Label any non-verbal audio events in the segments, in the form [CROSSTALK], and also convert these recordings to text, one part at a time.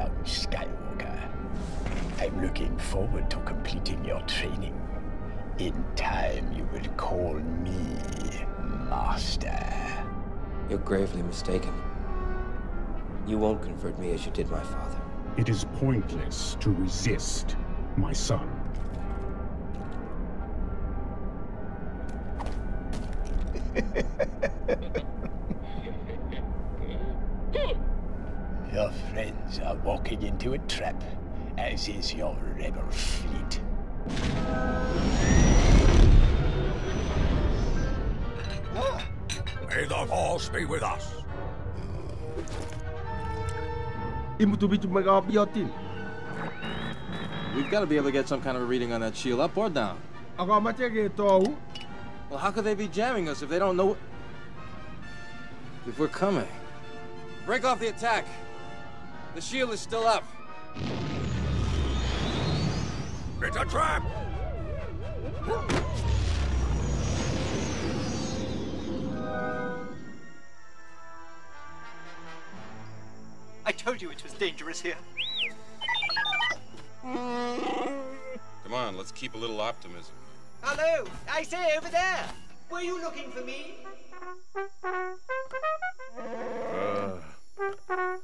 Skywalker. I'm looking forward to completing your training. In time, you will call me Master. You're gravely mistaken. You won't convert me as you did my father. It is pointless to resist, my son. As is your rebel fleet. May the Force be with us. We've got to be able to get some kind of a reading on that shield, up or down. Well, how could they be jamming us if they don't know if we're coming? Break off the attack. The shield is still up. It's a trap! I told you it was dangerous here. Come on, let's keep a little optimism. Hello! I say, over there! Were you looking for me? Uh...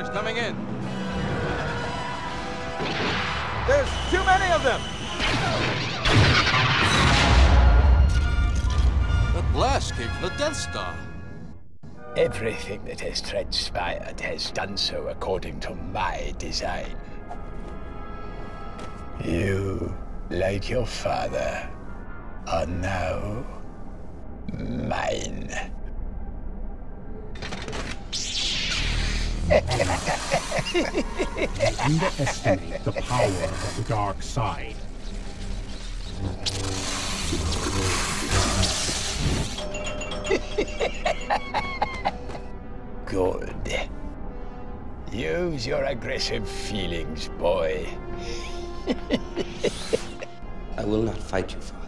Fighters coming in. There's too many of them! The blast came from the Death Star. Everything that has transpired has done so according to my design. You, like your father, are now mine. Underestimate the power of the dark side. Good. Use your aggressive feelings, boy. I will not fight you, Father.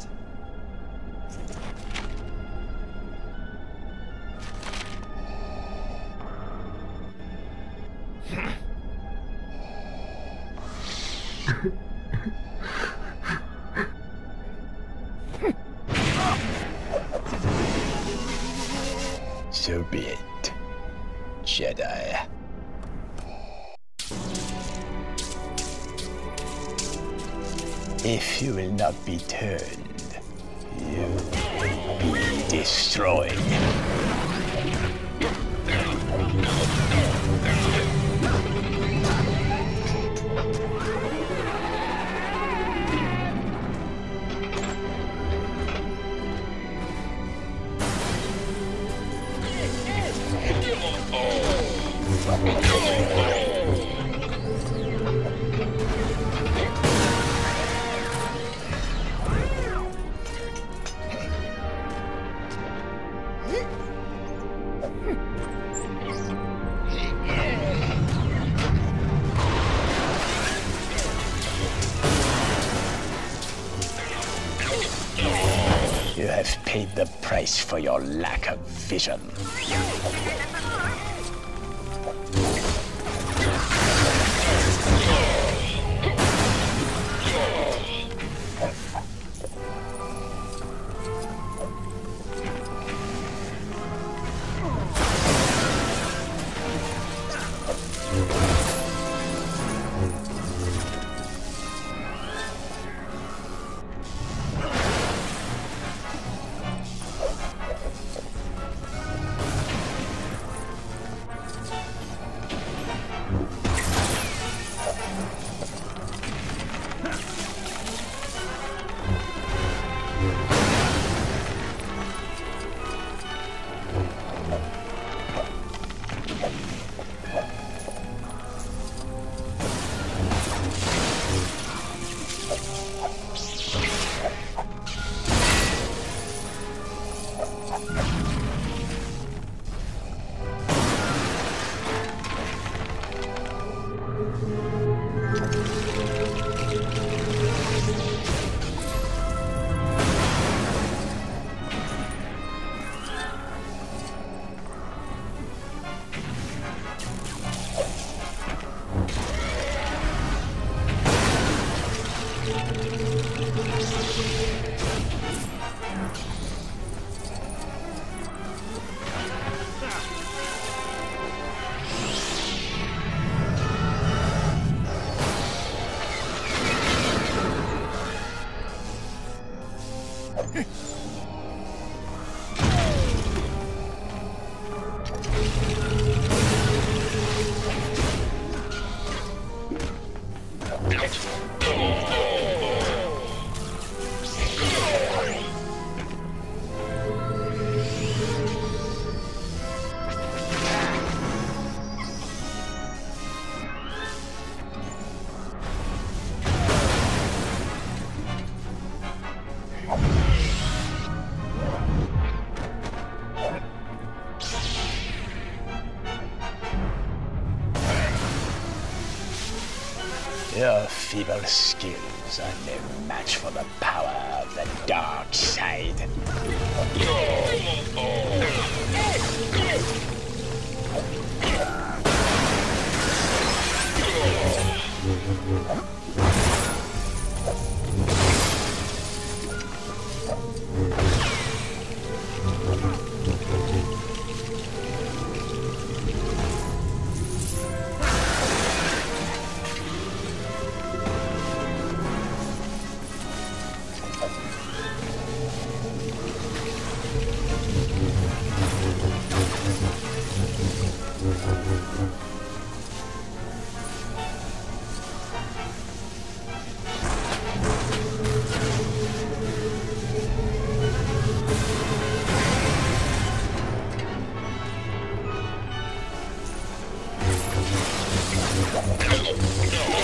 If you will not be turned, you will be destroyed. You vision. Feeble skills are no match for the power of the dark side. Help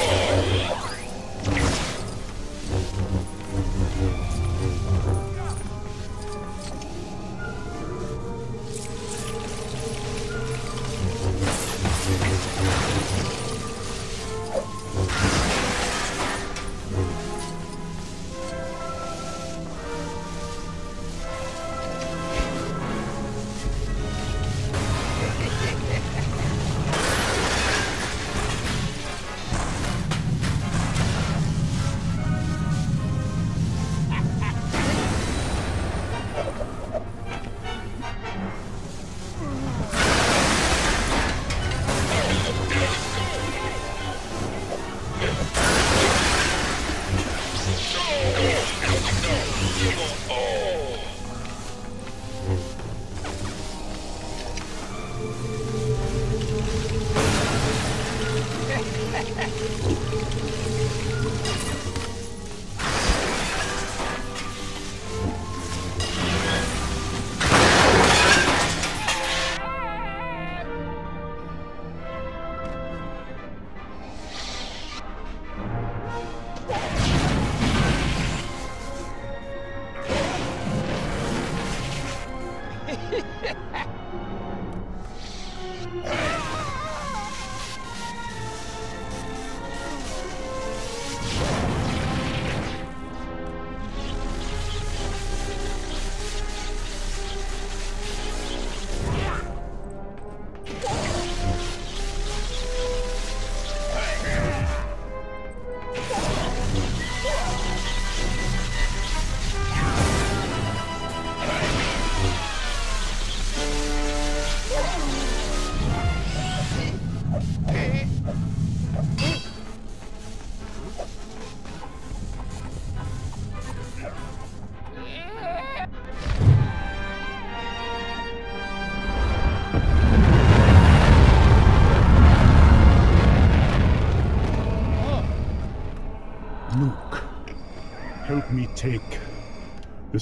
take [LAUGHS]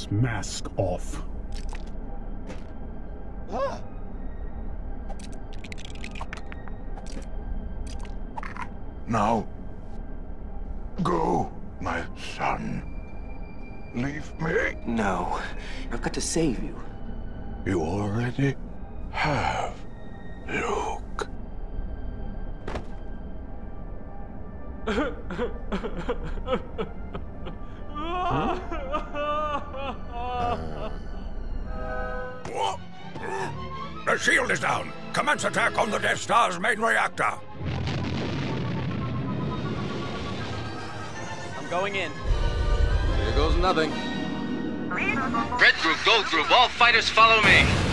this mask off. Now, go, my son. Leave me. No. I've got to save you. You already have, Luke. [LAUGHS] The shield is down. Commence attack on the Death Star's main reactor. I'm going in. Here goes nothing. Red group, gold group, all fighters follow me.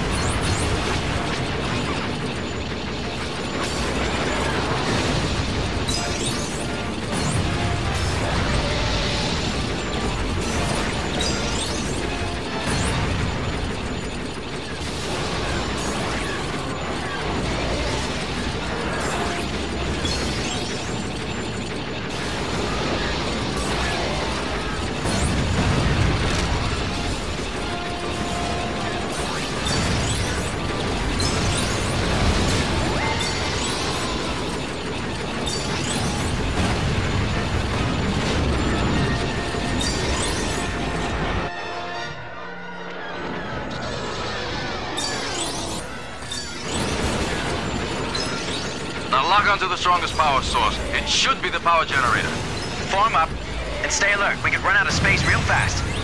gun the strongest power source. It should be the power generator. Form up and stay alert. We could run out of space real fast.